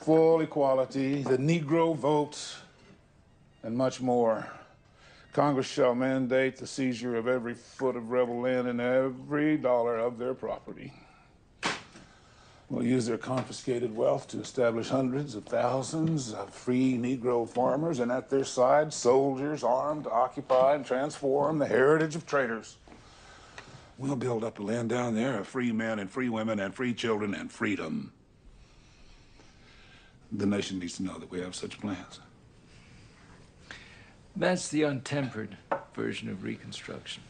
full equality, the Negro vote, and much more. Congress shall mandate the seizure of every foot of rebel land and every dollar of their property. We'll use their confiscated wealth to establish hundreds of thousands of free Negro farmers, and at their side, soldiers armed to occupy and transform the heritage of traitors. We'll build up a land down there of free men and free women and free children and freedom. The nation needs to know that we have such plans. That's the untempered version of Reconstruction.